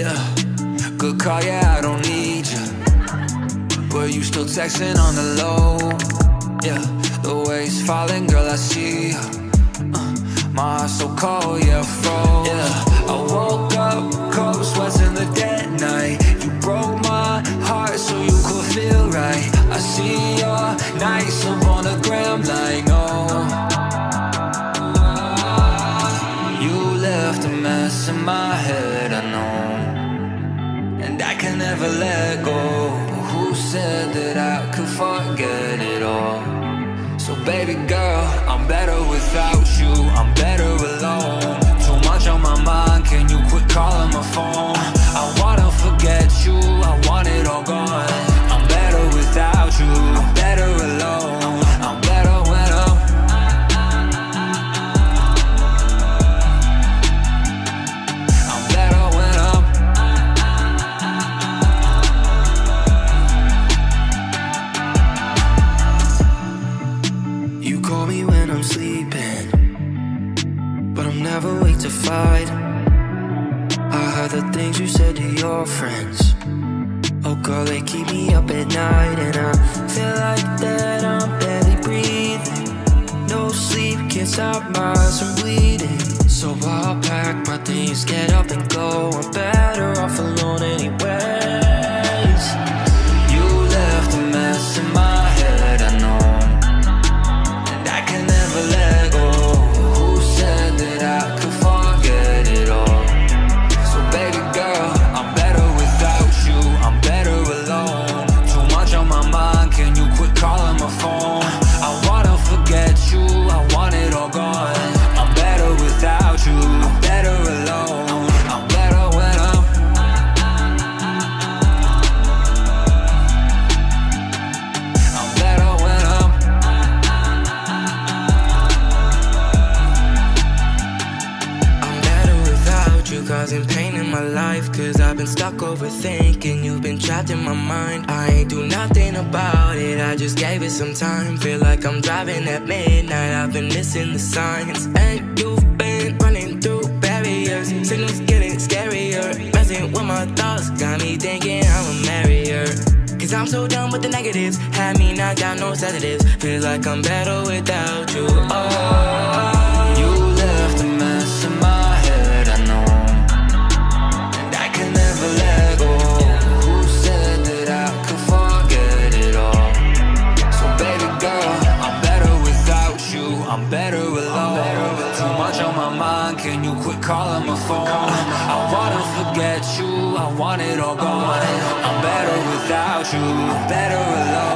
Good call, yeah, I don't need you. But you still texting on the low. Yeah, the way it's falling, girl, I see ya. Uh, my heart's so cold, yeah, froze. Yeah, I woke up, And I can never let go. Who said that I could forget it all? So, baby girl, I'm better without you. I'm better alone. Too much on my mind. Can you quit calling my phone? I wanna I'm sleeping, but I'm never awake to fight. I heard the things you said to your friends. Oh, girl, they keep me up at night, and I feel like that I'm barely breathing. No sleep can't stop my eyes from bleeding. So I'll pack my things, get up and go. I'm better off alone, anyways. Been stuck overthinking, you've been trapped in my mind. I ain't do nothing about it, I just gave it some time. Feel like I'm driving at midnight, I've been missing the signs. And you've been running through barriers, signals getting scarier. Messing with my thoughts, got me thinking I'ma marry her. Cause I'm so done with the negatives, had me knocked down, no sedatives. Feel like I'm better without you. Oh. Too much on my mind. Can you quit calling my phone? I wanna forget you. I want it all gone. I'm better without you. Better alone.